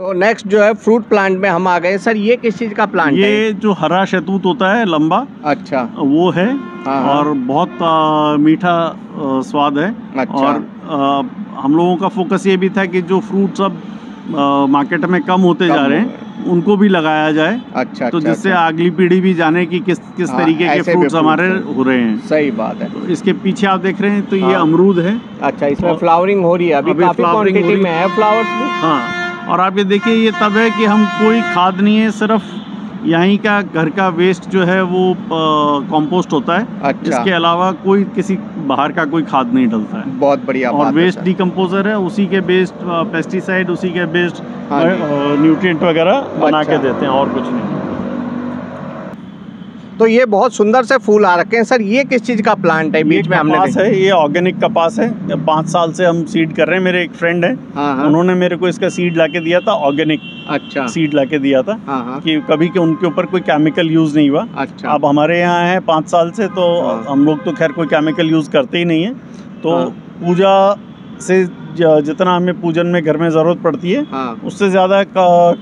तो नेक्स्ट जो है फ्रूट प्लांट में हम आ गए। सर ये किस चीज़ का प्लांट ये है? ये जो हरा शहतूत होता है लंबा अच्छा। वो है हाँ, हाँ। और बहुत आ, मीठा आ, स्वाद है। अच्छा। और आ, हम लोगों का फोकस ये भी था कि जो फ्रूट सब आ, मार्केट में कम होते कम जा रहे हैं। उनको भी लगाया जाए। अच्छा तो अच्छा, जिससे अच्छा। अगली पीढ़ी भी जाने कि किस किस हाँ, तरीके के फ्रूट्स हमारे हो। रहे हैं। सही बात है। तो इसके पीछे आप देख रहे हैं तो ये। अमरूद है। अच्छा इसमें फ्लावरिंग हो रही है। अभी, अभी काफ़ी क्वांटिटी में है फ्लावर्स हाँ। और आप ये देखिए ये तब है कि हम कोई खाद नहीं है सिर्फ़ यहीं का घर का वेस्ट जो है वो कंपोस्ट होता है। अच्छा। इसके अलावा कोई किसी बाहर का कोई खाद नहीं डलता है। बहुत बढ़िया और बात वेस्ट डीकम्पोजर है उसी के बेस्ट पेस्टिसाइड उसी के बेस्ड हाँ न्यूट्रिएंट वगैरह बना के अच्छा। देते हैं और कुछ नहीं। तो ये बहुत सुंदर से फूल आ रखे हैं। सर ये किस चीज़ का प्लांट है? बीच में हमने कपास है ये ऑर्गेनिक कपास है। पाँच साल से हम सीड कर रहे हैं मेरे एक फ्रेंड है। हाँ हाँ। उन्होंने मेरे को इसका सीड ला दिया था ऑर्गेनिक अच्छा। सीड ला दिया था हाँ कि कभी के उनके ऊपर कोई केमिकल यूज़ नहीं हुआ। अच्छा। अब हमारे यहाँ है पाँच साल से तो। हम लोग तो खैर कोई केमिकल यूज़ करते ही नहीं है। तो। पूजा से जितना हमें पूजन में घर में ज़रूरत पड़ती है हाँ। उससे ज़्यादा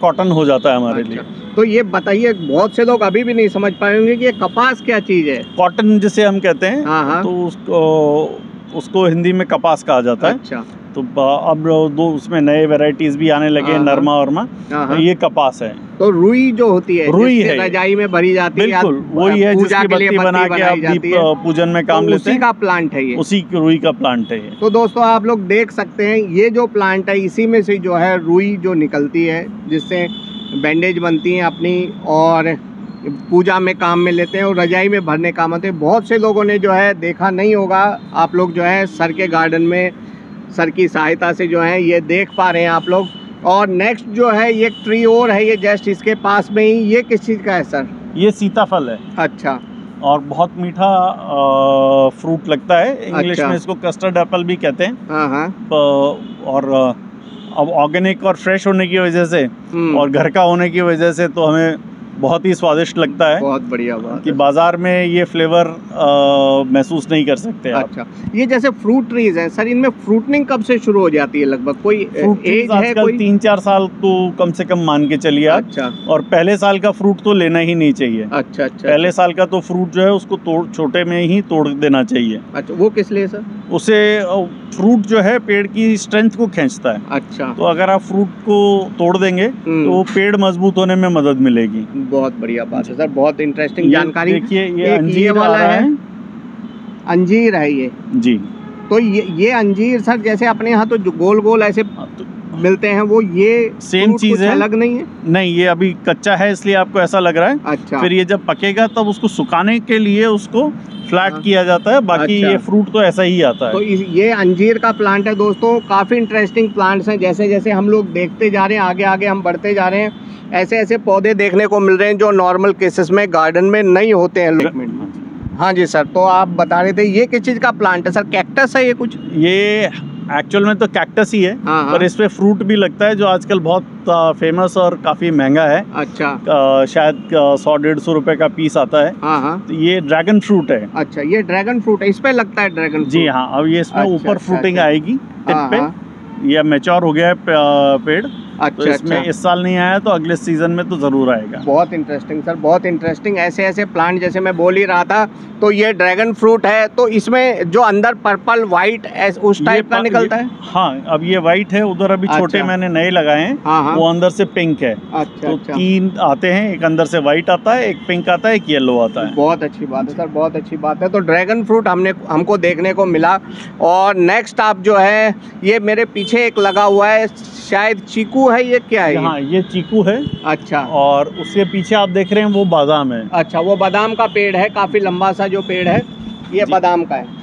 कॉटन हो जाता है हमारे अच्छा। लिए। तो ये बताइए बहुत से लोग अभी भी नहीं समझ पाएँगे कि ये कपास क्या चीज़ है। कॉटन जिसे हम कहते हैं हाँ हाँ। तो उसको उसको हिंदी में कपास कहा जाता है। अच्छा। तो अब दो उसमें नए वैरायटीज भी आने लगे हैं हाँ। नरमा वरमा हाँ तो ये कपास है। तो रुई जो होती है रुई है। रजाई में भरी जाती है बिल्कुल वही है जिसकी बत्ती बना के आप दीप पूजन में काम तो लेते उसी हैं। का प्लांट है ये। उसी की रुई का प्लांट है ये। तो दोस्तों आप लोग देख सकते हैं ये जो प्लांट है इसी में से जो है रुई जो निकलती है जिससे बैंडेज बनती है अपनी और पूजा में काम में लेते हैं और रजाई में भरने काम आते हैं। बहुत से लोगों ने जो है देखा नहीं होगा आप लोग जो है सर के गार्डन में सर की सहायता से जो है ये देख पा रहे हैं आप लोग। और नेक्स्ट जो है ये ट्री और है ये जस्ट इसके पास में ही ये किस चीज़ का है सर? ये सीताफल है। अच्छा। और बहुत मीठा फ्रूट लगता है। इंग्लिश अच्छा। में इसको कस्टर्ड एप्पल भी कहते हैं। हाँ हाँ। और अब ऑर्गेनिक और फ्रेश होने की वजह से हम्म, और घर का होने की वजह से तो हमें बहुत ही स्वादिष्ट लगता है बहुत बढ़िया बात कि बाज़ार में ये फ्लेवर महसूस नहीं कर सकते आप। अच्छा ये जैसे फ्रूट ट्रीज हैं सर इनमें फ्रूटनिंग कब से शुरू हो जाती है लगभग? कोई एज है कोई? तीन चार साल तो कम से कम मान के चलिए अच्छा। और पहले साल का फ्रूट तो लेना ही नहीं चाहिए। अच्छा अच्छा। पहले साल का तो फ्रूट जो है उसको तोड़ छोटे में ही तोड़ देना चाहिए। अच्छा वो किस लिए सर? उसे फ्रूट जो है पेड़ की स्ट्रेंथ को खींचता है। अच्छा। तो अगर आप फ्रूट को तोड़ देंगे हम्म, तो पेड़ मज़बूत होने में मदद मिलेगी। बहुत बढ़िया बात है सर बहुत इंटरेस्टिंग जानकारी। देखिए ये अंजीर वाला है। अंजीर है ये। जी। तो ये ये अंजीर सर जैसे अपने यहाँ तो गोल गोल ऐसे हाँ, तो मिलते हैं वो ये fruit चीज़ है। अलग नहीं है? नहीं ये अभी कच्चा है इसलिए आपको ऐसा लग रहा है। अच्छा। फिर ये जब पकेगा तब उसको सुखाने के लिए उसको फ्लैट हाँ। किया जाता है बाकी अच्छा। ये फ्रूट तो ऐसा ही आता तो है इस, ये अंजीर का प्लांट है दोस्तों काफ़ी इंटरेस्टिंग प्लांट्स हैं। जैसे जैसे हम लोग देखते जा रहे हैं आगे आगे हम बढ़ते जा रहे हैं ऐसे ऐसे पौधे देखने को मिल रहे हैं जो नॉर्मल केसेस में गार्डन में नहीं होते हैं। हाँ जी सर तो आप बता रहे थे ये किस चीज़ का प्लांट है? सर कैक्टस है ये कुछ? ये एक्चुअल में तो कैक्टस ही है हाँ हाँ। पर इस पे फ्रूट भी लगता है जो आजकल बहुत फ़ेमस और काफ़ी महँगा है। अच्छा। आ, शायद सौ डेढ़ सौ रुपए का पीस आता है। हाँ तो ये ड्रैगन फ्रूट है। अच्छा ये ड्रैगन फ्रूट है इस पे लगता है ड्रैगन जी हाँ अब ये इसमें अच्छा, ऊपर अच्छा, फ्रूटिंग अच्छा। आएगी टिप पे। ये मेच्योर हो गया है प- अ, पेड़ तो अच्छा इसमें अच्छा। इस साल नहीं आया तो अगले सीज़न में तो ज़रूर आएगा। बहुत इंटरेस्टिंग सर बहुत इंटरेस्टिंग ऐसे ऐसे प्लांट जैसे मैं बोल ही रहा था तो ये ड्रैगन फ्रूट है तो इसमें जो अंदर पर्पल वाइट उस टाइप का निकलता है? हाँ अब ये वाइट है उधर अभी छोटे अच्छा। मैंने नए लगाए हैं हाँ वो अंदर से पिंक है। अच्छा तो अच्छा। तीन आते हैं एक अंदर से वाइट आता है एक पिंक आता है एक येलो आता है। बहुत अच्छी बात है सर बहुत अच्छी बात है। तो ड्रैगन फ्रूट हमने हमको देखने को मिला। और नेक्स्ट आप जो है ये मेरे पीछे एक लगा हुआ है शायद चीकू है ये क्या है? हाँ ये चीकू है। अच्छा। और उसके पीछे आप देख रहे हैं वो बादाम है। अच्छा वो बादाम का पेड़ है काफ़ी लंबा सा जो पेड़ है ये बादाम का है।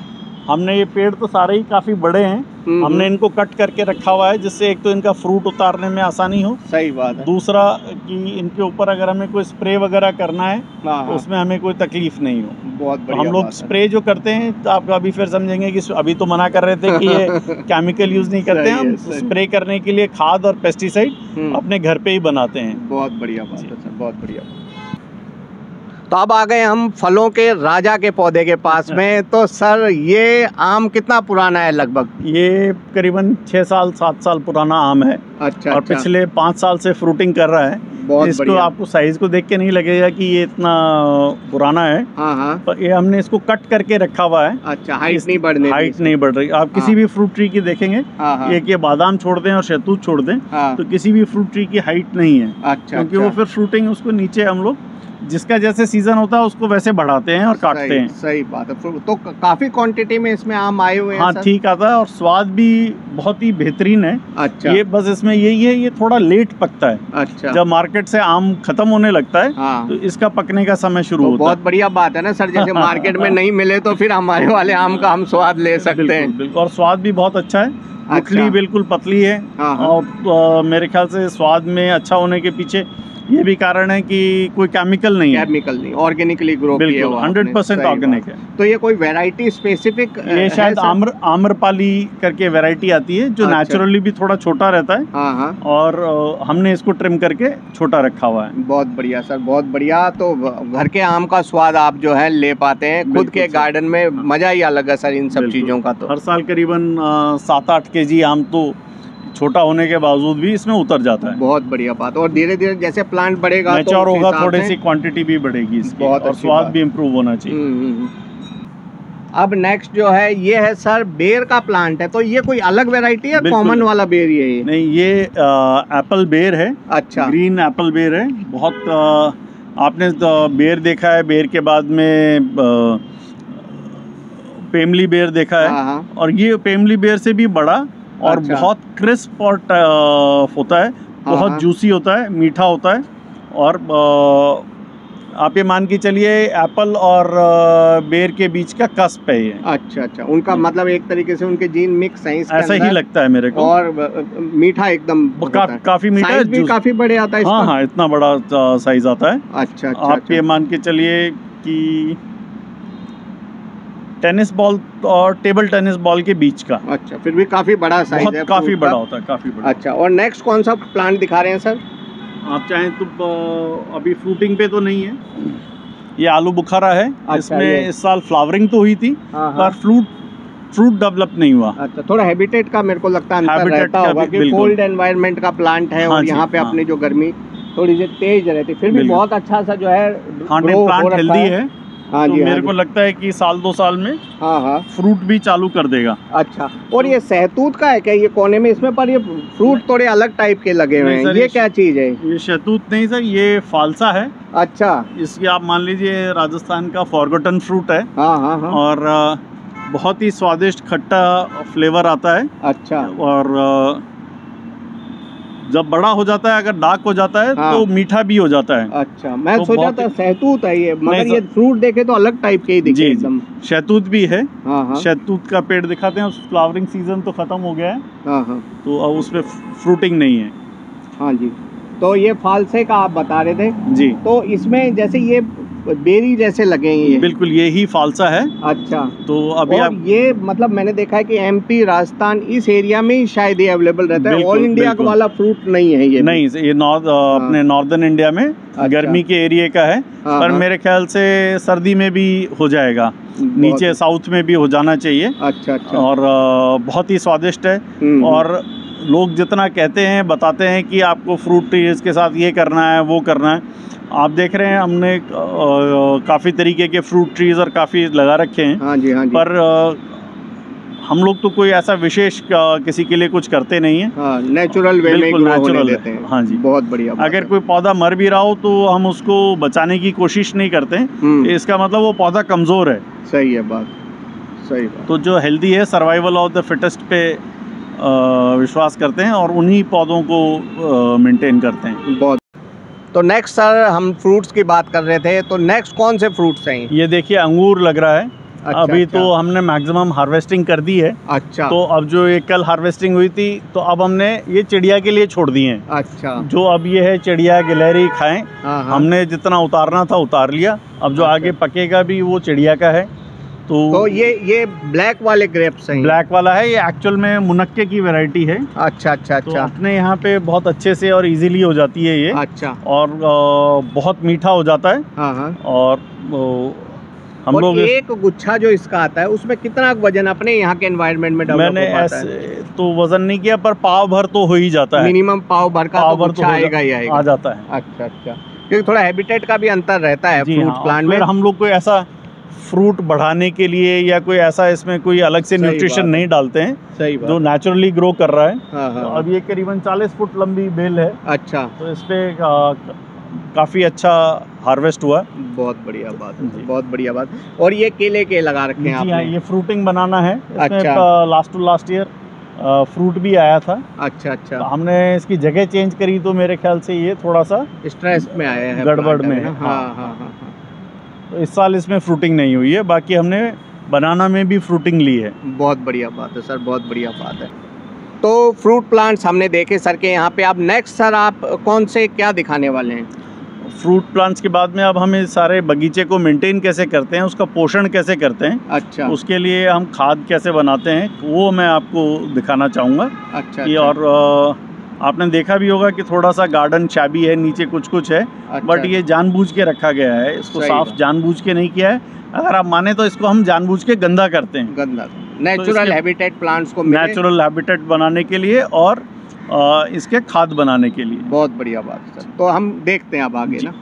हमने ये पेड़ तो सारे ही काफ़ी बड़े हैं। हम्म, हमने हम्म, इनको कट करके रखा हुआ है जिससे एक तो इनका फ्रूट उतारने में आसानी हो। सही बात है। दूसरा कि इनके ऊपर अगर हमें कोई स्प्रे वगैरह करना है हाँ तो हाँ। उसमें हमें कोई तकलीफ़ नहीं हो। बहुत तो हम लोग स्प्रे जो करते हैं तो आप अभी फिर समझेंगे कि अभी तो मना कर रहे थे कि ये केमिकल यूज़ नहीं करते हम। स्प्रे करने के लिए खाद और पेस्टिसाइड हम्म। अपने घर पे ही बनाते हैं। बहुत बढ़िया बात है बहुत बढ़िया। तो अब आ गए हम फलों के राजा के पौधे के पास में। तो सर ये आम कितना पुराना है लगभग? ये करीबन छः साल सात साल पुराना आम है। अच्छा और अच्छा। पिछले पाँच साल से फ्रूटिंग कर रहा है। बहुत इसको आपको साइज़ को देख के नहीं लगेगा कि ये इतना पुराना है। हाँ हाँ। पर ये हमने इसको कट करके रखा हुआ है। अच्छा हाइट नहीं बढ़ने दी। हाइट नहीं बढ़ रही। आप किसी हाँ। भी फ्रूट ट्री की देखेंगे हाँ हाँ। एक ये बादाम छोड़ दें और शहतूत छोड़ दें हाँ। तो किसी भी फ्रूट ट्री की हाइट नहीं है। अच्छा क्योंकि अच्छा। वो फिर फ्रूटिंग उसको नीचे हम लोग जिसका जैसे सीज़न होता है उसको वैसे बढ़ाते हैं और काटते सही, हैं। सही बात है। तो काफ़ी क्वांटिटी में इसमें आम आए हुए हैं हाँ ठीक आता है और स्वाद भी बहुत ही बेहतरीन है। अच्छा। ये बस इसमें यही है ये थोड़ा लेट पकता है। अच्छा। जब मार्केट से आम खत्म होने लगता है हाँ। तो इसका पकने का समय शुरू तो होता बहुत बढ़िया बात है ना सर जैसे मार्केट में नहीं मिले तो फिर हमारे वाले आम का हम स्वाद ले सकते हैं। बिल्कुल। और स्वाद भी बहुत अच्छा है। गुठली बिल्कुल पतली है। हाँ हाँ। और मेरे ख्याल से स्वाद में अच्छा होने के पीछे ये भी कारण है कि कोई केमिकल नहीं है। केमिकल नहीं ऑर्गेनिकली ग्रो बिल्कुल हुआ हंड्रेड परसेंट ऑर्गेनिक है। तो ये कोई वैरायटी स्पेसिफिक ये शायद आम्र आम्रपाली करके वैरायटी आती है जो अच्छा। नेचुरली भी थोड़ा छोटा रहता है। हाँ हाँ। और हमने इसको ट्रिम करके छोटा रखा हुआ है। बहुत बढ़िया सर बहुत बढ़िया। तो घर के आम का स्वाद आप जो है ले पाते हैं। खुद के गार्डन में मज़ा ही अलग है सर इन सब चीज़ों का तो। हर साल करीबन सात आठ के जी आम तो छोटा होने के बावजूद भी इसमें उतर जाता है। बहुत बढ़िया बात और धीरे धीरे जैसे प्लांट बढ़ेगा तो मैच्योर होगा थोड़ी सी क्वांटिटी भी बढ़ेगी इसकी बहुत और स्वाद भी इम्प्रूव होना चाहिए। हम्म, हम्म, हम्म। अब नेक्स्ट जो है ये है सर बेर का प्लांट है। तो ये कोई अलग वैरायटी है कॉमन वाला बेर है ये? नहीं ये एप्पल बेर है। अच्छा। ग्रीन एप्पल बेर है। बहुत आपने तो बेर देखा है बेर के बाद में पेमली बेर देखा है। हाँ हाँ। और ये पेमली बेर से भी बड़ा और अच्छा। बहुत क्रिस्प और होता है हाँ, बहुत हाँ। जूसी होता है मीठा होता है और आप ये मान के चलिए एप्पल और बेर के बीच का कस्प है ये। अच्छा अच्छा। उनका मतलब एक तरीके से उनके जीन मिक्स है ऐसा ही लगता है मेरे को। और मीठा एकदम का, काफ़ी मीठा है साइज़ भी काफ़ी बड़े आता है हाँ हाँ इतना बड़ा साइज़ आता है। अच्छा अच्छा आप ये मान के चलिए कि टेनिस बॉल और टेबल टेनिस बॉल के बीच का। अच्छा फिर भी काफ़ी बड़ा साइज़ बहुत है काफ़ी बड़ा होता है काफ़ी बड़ा। अच्छा और नेक्स्ट कौन सा प्लांट दिखा रहे हैं सर आप चाहें तो अभी फ्रूटिंग पे तो नहीं है। ये आलू बुखारा है। अच्छा, इसमें इस साल फ्लावरिंग तो हुई थी हाँ पर फ्रूट फ्रूट डेवलप नहीं हुआ। अच्छा थोड़ा हैबिटेट का मेरे को लगता है अंतर रहता होगा कि कोल्ड एनवायरनमेंट का प्लांट है हाँ और यहाँ पे हाँ। अपनी जो गर्मी थोड़ी सी तेज रहती है। फिर भी बहुत अच्छा सा जो है हाँ हो प्लांट हेल्दी है। हाँ तो जी हाँ मेरे जी। को लगता है कि साल दो साल में हाँ हाँ। फ्रूट भी चालू कर देगा। अच्छा और तो, ये सहतूत का है क्या? ये कोने में इसमें पर ये फ्रूट थोड़े अलग टाइप के लगे हुए हैं। ये क्या चीज़ है? ये शहतूत नहीं सर ये फालसा है। अच्छा। इसकी आप मान लीजिए राजस्थान का फॉरगटन फ्रूट है। हाँ हाँ हाँ। और बहुत ही स्वादिष्ट खट्टा फ्लेवर आता है। अच्छा। और जब बड़ा हो जाता है अगर डार्क हो जाता है हाँ। तो मीठा भी हो जाता है। अच्छा मैं तो सोचा था सहतूत है ये मगर ये फ्रूट देखे तो अलग टाइप के ही दिखे जी। शहतूत भी है। हाँ हाँ। शहतूत का पेड़ दिखाते हैं फ्लावरिंग सीज़न तो खत्म हो गया है। हाँ हाँ। तो अब उसमें फ्रूटिंग नहीं है। हाँ जी। तो ये फालसे का आप बता रहे थे। जी। तो इसमें जैसे ये बेरी जैसे लगे हैं ये। बिल्कुल ये ही फालसा है। अच्छा। तो अभी आप ये मतलब मैंने देखा है कि एमपी राजस्थान इस एरिया में ही शायद ये अवेलेबल रहता है। ऑल इंडिया बिल्कुल। वाला फ्रूट नहीं है ये। नहीं ये नॉर्थ अपने नॉर्दर्न इंडिया में अच्छा। गर्मी के एरिया का है। हाँ, पर हाँ। मेरे ख्याल से सर्दी में भी हो जाएगा। नीचे साउथ में भी हो जाना चाहिए। अच्छा अच्छा। और बहुत ही स्वादिष्ट है। हम्म, और लोग जितना कहते हैं बताते हैं कि आपको फ्रूट ट्रीज के साथ ये करना है वो करना है। आप देख रहे हैं हमने काफ़ी तरीके के फ्रूट ट्रीज और काफ़ी लगा रखे हैं। हाँ जी हाँ जी। पर अ, हम लोग तो कोई ऐसा विशेष किसी के लिए कुछ करते नहीं है। हाँ नेचुरल वे में होने देते हैं। हाँ जी। बहुत बढ़िया अगर। कोई पौधा मर भी रहा हो तो हम उसको बचाने की कोशिश नहीं करते हम्म, इसका मतलब वो पौधा कमज़ोर है। सही है बात सही बात। तो जो हेल्दी है सर्वाइवल ऑफ़ द फिटेस्ट पे विश्वास करते हैं और उन्हीं पौधों को मेंटेन करते हैं। बहुत तो नेक्स्ट सर हम फ्रूट्स की बात कर रहे थे तो नेक्स्ट कौन से फ्रूट्स हैं? ये देखिए अंगूर लग रहा है। अच्छा, अभी अच्छा, तो हमने मैक्सिमम हार्वेस्टिंग कर दी है। अच्छा। तो अब जो ये कल हार्वेस्टिंग हुई थी तो अब हमने ये चिड़िया के लिए छोड़ दिए हैं। अच्छा। जो अब ये है चिड़िया गिलहरी खाएँ। हाँ हाँ। हमने जितना उतारना था उतार लिया। अब जो अच्छा। आगे पकेगा भी वो चिड़िया का है। तो, तो ये ये ब्लैक वाले ग्रेप्स हैं ब्लैक वाला है ये एक्चुअल में मुनक्के की वैरायटी है। अच्छा अच्छा तो अच्छा। अपने यहाँ पे बहुत अच्छे से और इजीली हो जाती है ये। अच्छा। और बहुत मीठा हो जाता है। हाँ हाँ। और हम और लोग एक गुच्छा जो इसका आता है उसमें कितना वज़न अपने यहाँ के एनवायरनमेंट में मैंने ऐसे तो वज़न नहीं किया पर पाव भर तो हो ही जाता है। मिनिमम पाव भर का पाव तो भर तो गुच्छा हो आएगा आ जाता है। अच्छा अच्छा। क्योंकि थोड़ा हैबिटेट का भी अंतर रहता है फ्रूट हाँ, प्लांट में। हम लोग कोई ऐसा फ्रूट बढ़ाने के लिए या कोई ऐसा इसमें कोई अलग से न्यूट्रिशन नहीं डालते हैं सही जो नेचुरली ग्रो कर रहा है। हाँ तो हाँ। अब ये करीबन 40 फुट लंबी बेल है। अच्छा। तो इस पे आ, काफ़ी अच्छा हार्वेस्ट हुआ। बहुत बढ़िया बात है। बहुत बढ़िया बात। और ये केले के लगा रखे हैं हाँ आपने? ये फ्रूटिंग बनाना है। इसमें अच्छा। Last to last year fruit भी आया था। अच्छा तो अच्छा हमने इसकी जगह चेंज करी तो मेरे ख्याल से ये थोड़ा सा स्ट्रेस में आया है गड़बड़ में है, हाँ। हाँ, हाँ हाँ हाँ। तो इस साल इसमें फ्रूटिंग नहीं हुई है बाकी हमने बनाना में भी फ्रूटिंग ली है। बहुत बढ़िया बात है सर बहुत बढ़िया बात है। तो फ्रूट प्लांट्स हमने देखे सर के यहाँ पे आप नेक्स्ट सर आप कौन से क्या दिखाने वाले हैं? फ्रूट प्लांट्स के बाद में अब हम इस सारे बगीचे को मेंटेन कैसे करते हैं उसका पोषण कैसे करते हैं अच्छा। उसके लिए हम खाद कैसे बनाते हैं वो मैं आपको दिखाना चाहूँगा अच्छा कि अच्छा, और आपने देखा भी होगा कि थोड़ा सा गार्डन चाबी है नीचे कुछ कुछ है अच्छा, बट ये जानबूझ के रखा गया है इसको साफ़। जानबूझ के नहीं किया है। अगर आप माने तो इसको हम जानबूझ के गंदा करते हैं। गंदा नेचुरल हैबिटेट प्लांट्स को नेचुरल हैबिटेट बनाने के लिए और इसके खाद बनाने के लिए। बहुत बढ़िया बात सर तो हम देखते हैं अब आगे ना।